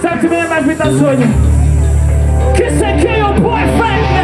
Sabe que mais muita sonho. Que sequinho, quer o.